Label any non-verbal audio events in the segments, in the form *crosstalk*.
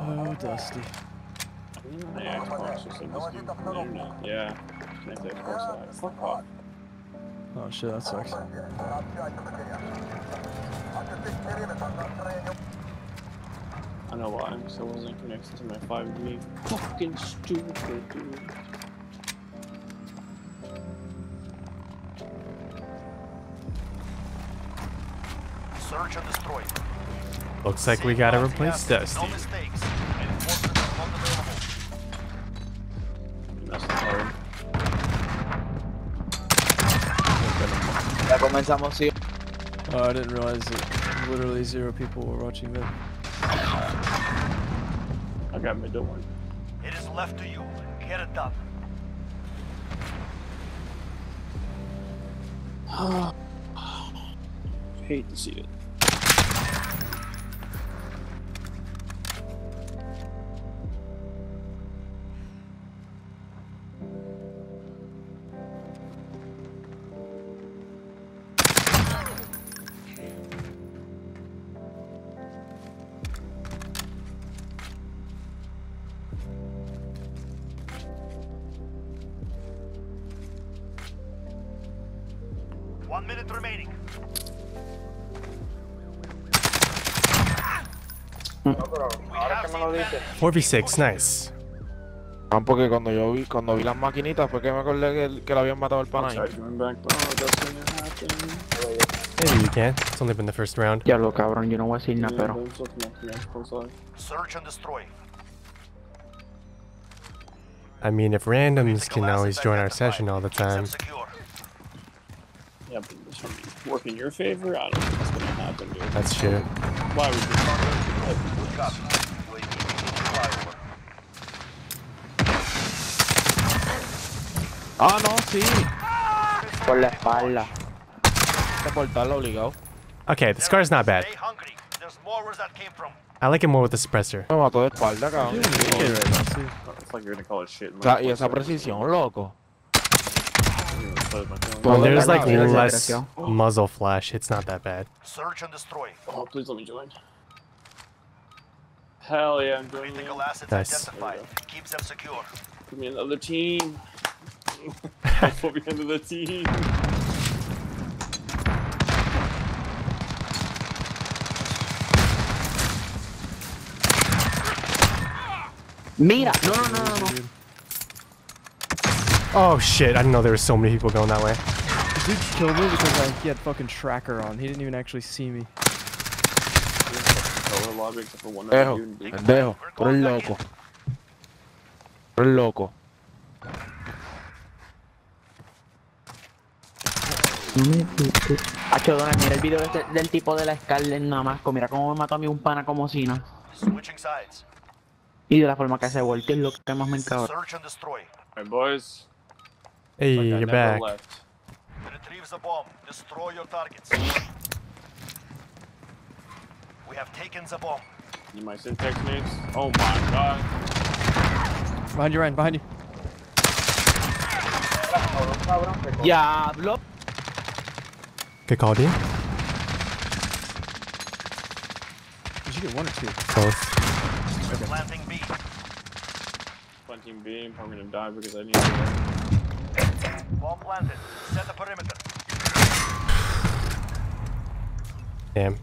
Oh, Dusty. My Xbox just like this dude from the internet. Yeah. Connect to Xbox Live. Fuck off. Oh shit, that sucks. I know why, because I wasn't connected to my 5G. Fucking stupid, dude. Search and destroy. Looks like we gotta replace Dusty. No mistakes. Enforcement is not available. That's not hard. Ya comenzamos, sí. Oh, I didn't realize that literally zero people were watching that. I got middle one. It is left to you. Get it done. *sighs* Hate to see it. One minute remaining. Ahora que me lo dices. 4v6, nice. Ah, porque cuando yo vi, cuando vi las maquinitas fue que me acordé que, que lo habían matado el pana ahí. try coming back, but that's gonna happen. Maybe you can. It's only been the first round. Diablo, cabrón, yo no voy a decir nada, pero. but I'm still connected to Xbox Live. Search and destroy. I mean, if randoms can always join our session all the time. Secure. Yeah, but this one work in your favor? I don't think that's gonna happen, dude. That's true. Why would you? Good copy. UAV beginning flyover. Ah, no, sí. Por la espalda. Hay que portarlo obligado. Okay, the is not bad. Stay hungry. There's more where that came from. I like it more with the suppressor. Me mató de espalda, cabrón. Okay, right now, see. It's like you're gonna call it shit. Y esa precisión, loco. When there's like less muzzle flash, it's not that bad. Search and destroy. Oh, please let me join. Hell yeah, I'm joining. Critical you. assets Nice. identified. Keeps them secure. Put me in the other team. Put me into the team. Mira, no, no, no, no, no. Oh shit, I didn't know there were so many people going that way. The dude killed me because I, he had fucking tracker on. He didn't even actually see me. Lower lobby except for one other Dejo, dude. pendejo. Tú eres loco. Tú eres loco. Hacho, Donald, mira el video este del tipo de la Scarlet nada más. Mira cómo me mató a mí un pana como Sina. Switching sides. Y de la forma que se voltea es lo que más me encabra. Search and destroy. Alright, boys. Hey, Like you're back. left. Retrieve the bomb. Destroy your targets. We have taken the bomb. You my syntax mates? Oh my god. Behind you, Ryan. Behind you. Diablo. Good call, Dean. Did you get one or two? Both. Planting B. Planting beam. I'm gonna die because I need to. Bomb planted. Set the perimeter. Damn.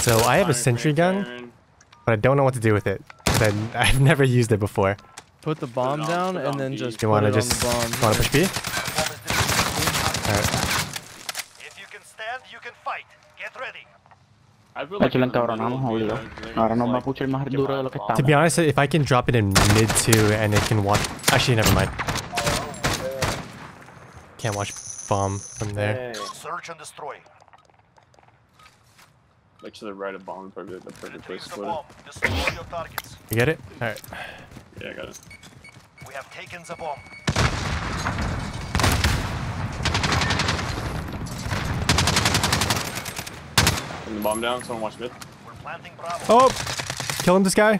So I have a sentry gun, but I don't know what to do with it. I, *laughs* I've never used it before. Put the bomb on- down and then B. just You put wanna it just on the bomb. wanna push B? The bomb is defused. Alright. If you can stand, you can fight. Get ready. I feel Hacho, lo in the middle encabronamos, of obligado. the- they're Ahora just nos va a puchar más duro de lo que bomb. To be honest, if I can drop it in mid two and it can watch. Actually, never mind. Can't watch bomb from there. Search and destroy. Like to the right of bomb, probably the perfect place Retrieve to put it. bomb. Destroy your targets. You get it? Alright. Yeah, I got it. We have taken the bomb. Putting the bomb down, someone watch mid. We're planting Bravo. Oh! Killing this guy?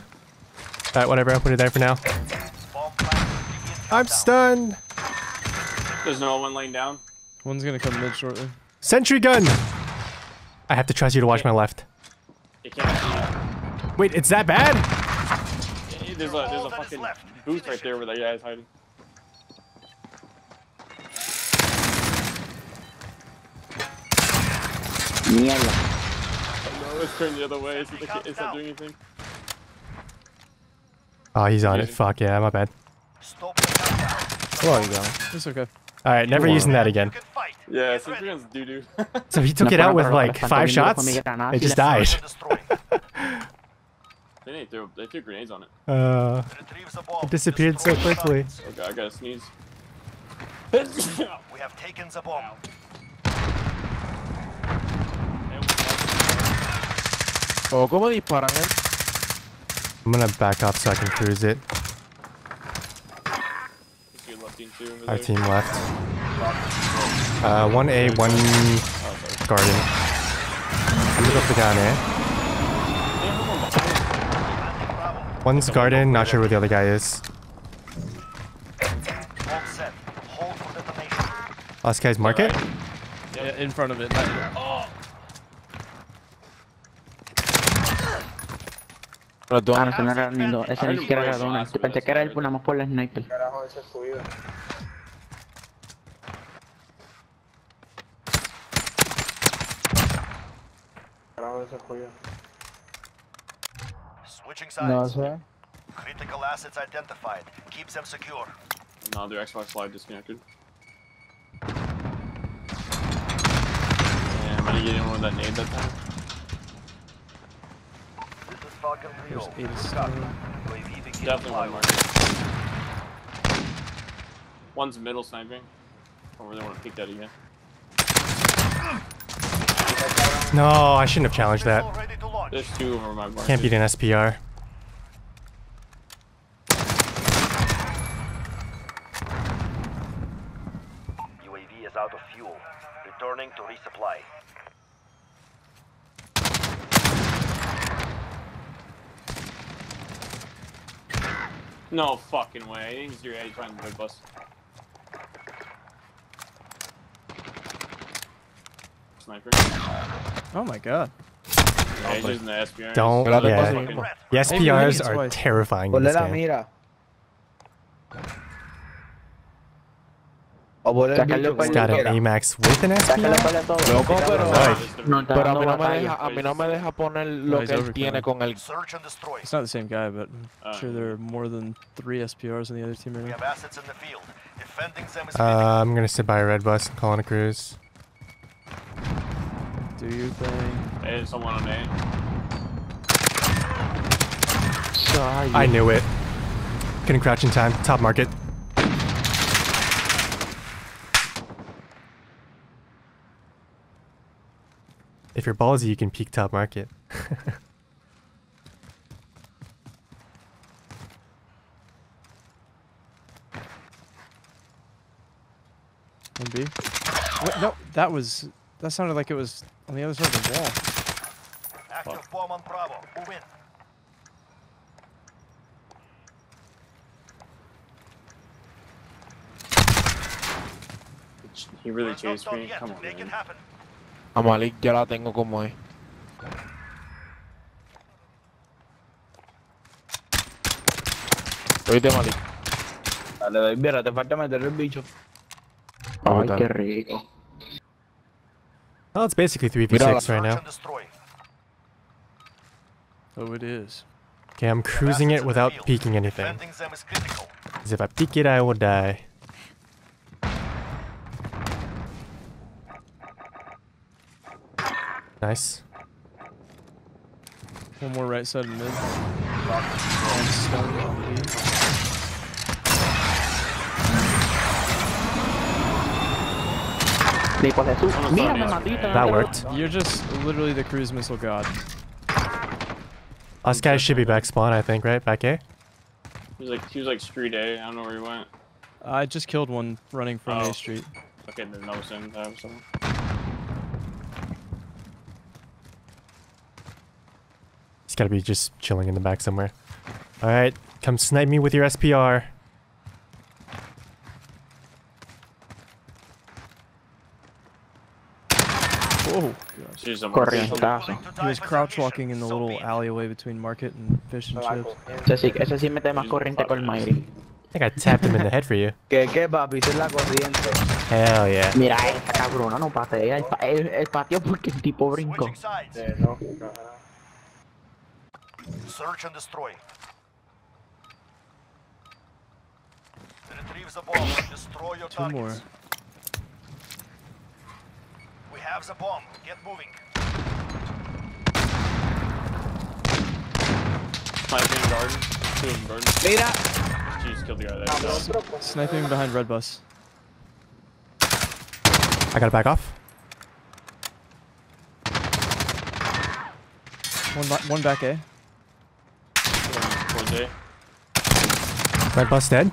Alright, whatever. I'll put it there for now. Bomb planted. Begin I'm stunned. There's no one laying down. One's gonna come mid shortly. Sentry gun. I have to trust you to watch my left. You can't see. Wait, it's that bad? There's a there's a fucking booth right there where that guy's hiding. Mierda. No, let's turn the other way. It's, it's, it's not doing anything. Oh, he's on it. Fuck yeah, my bad. Stop the countdown. Well, you go. It's okay. All right, never using that again. Yeah, Get Sentry ready. Gun's doo doo. *laughs* So he took it out with like five shots. con mi granada It just died. Search and destroy. *laughs* they didn't throw they threw grenades on it. Uh, Retrieve the bomb. it disappeared so quickly. targets. Okay, I gotta sneeze. *laughs* We have taken the bomb. O cómo disparan, eh? I'm gonna back up so I can cruise it. See your left team too over Our there. team left. Uh, one A, one Oh, sorry. garden. I'm gonna go for the guy there. One behind One's garden, not sure where the other guy is. Bomb set. Hold for detonation. Last guy's market? Alright. Yeah, in front of it. not yet. Los dos. Ah, no, ese no era ni do- ese I ni siquiera era remember Donald. last one, Pensé que era él that's por nada más por la sniper. Switching sides. No sé. Critical assets identified. Keep them secure. it. No, their Xbox Live disconnected. Damn, I didn't get anyone with that nade that time. This is Falcon 3 There's eight of Copy. stone. UAV beginning Definitely one. One's middle sniping. Or they want to peek that again. No, I shouldn't have challenged that. Missile ready to launch. There's two over my market. Can't beat an SPR. UAV is out of fuel. Returning to resupply. No fucking way. I think he's your he's trying to red bus. Sniper. Oh my god. Yeah, he's using the SPR. Don't- Espérate, yeah. pasa Fucking- tiempo. The Maybe SPRs are twice. terrifying in Ponle this la game. mira. O por el Sácalo bicho para It's el como got an quiera. AMAX with an Sácalo SPR? para todo. Loco, pero, Right. No está pero a dando mí no me batalla. deja, a mí no me deja poner lo he's que él overkill. tiene con el. Search and destroy. It's not the same guy, but I'm sure there are more than three SPRs in the other team right We now. have assets in the field. Defending them is Uh, I'm gonna sit by a red bus and call in a cruise. Do your thing. Hey, someone on A. I knew it. Couldn't crouch in time. Top market. If you're ballsy, you can peek top market. *laughs* One B. What? No, that was. That sounded like it was on the other side of the wall. active bomb on Bravo. Move in. He really chased me. Come on, Make it man. happen. A Malik ya la tengo como es. Oíste, Malik. Dale, doy, mira, te falta meter el bicho. Vamos Ay, a qué ver. rico. Well, it's basically 3v6 right now. Oh, it is. Okay, I'm cruising it without peeking anything. Defending them is critical. Because if I peek it, I will die. Nice. One more right side and mid. One stone on B. Tipo Jesús. Vamos a Mira, ver. me matita. That worked. You're just literally the cruise missile god. Us guys should be back spawn, I think, right? Back A? He was like he was like street A. I don't know where he went. I just killed one running from Oh. A Street. Okay, then that was him. That was someone. gotta be just chilling in the back somewhere. Alright, come snipe me with your SPR. Oh, He was crouch walking in the little alleyway between market and fish and chips. Eso sí, eso sí mete más corriente con Mayri. I think I tapped him in the head for you. Hell yeah. Mira, esta cabrona no patea. El, patio porque el tipo brincó. Search and destroy. Retrieve the bomb destroy your Two more. We have the bomb. Get moving. Sniping garden. Two in garden. Mira. Jeez, killed the guy there. Sniping behind Red Bus. I gotta back off. One, one back A. Towards A. Red bus dead.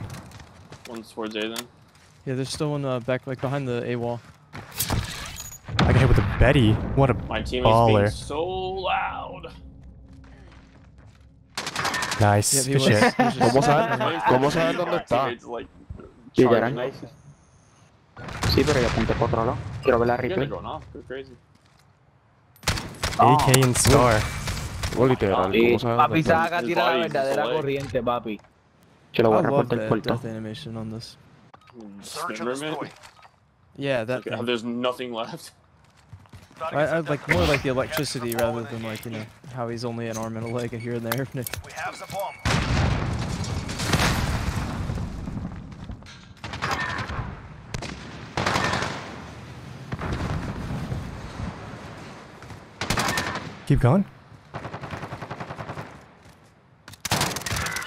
One's towards A then. Yeah, there's still one uh, back, like behind the A wall. I got hit with a Betty. What a My teammate's being baller. so loud. Nice. Yeah, Good was. shit. *laughs* he was just- ¿Cómo sabes, ¿Cómo sabes dónde My está? teammate's like Literal. charging. Sí, pero yo apunté por otro lado. Quiero ver la You guys are replay. going off. You're crazy. AK and Star. Literal, Sí, ¿cómo sabes papi, dónde está? saca, His tira la verdadera corriente, papi. Que lo voy I a love reportar el puerto. death animation on this. Search and Remember destroy. it? Yeah, that Okay. There's nothing left. I, I like more like the We have electricity rather than like you know how he's only an arm and a leg here and there. *laughs* We have the bomb. Keep going.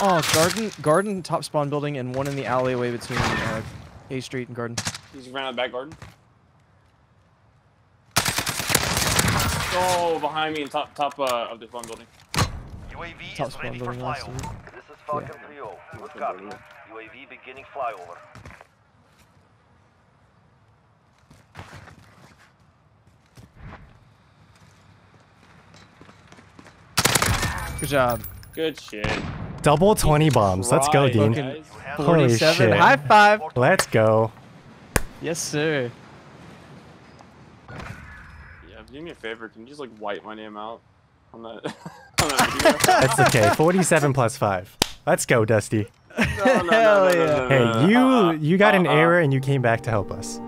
Oh, garden, garden, top spawn building, and one in the alleyway between uh, A Street and Garden. He's ran out of the back garden. Oh, behind me in top top uh, of the front building. UAV Top is spawn ready for building last flyover. week. This is Falcon 3-0. Good copy. UAV beginning flyover. Good job. Good shit. Double 20 bombs. Let's go, Dean. Fucking- guys. You have Holy 47. shit. High five. Let's go. Yes, sir. Yeah, do me a favor. Can you just like wipe my name out on that *laughs* on that *laughs* video? That's okay. 47 plus 5. Let's go, Dusty. No, no, no, no, Hell no, yeah. no, no, Hey, no, you uh-uh, you got an uh-uh. error and you came back to help us.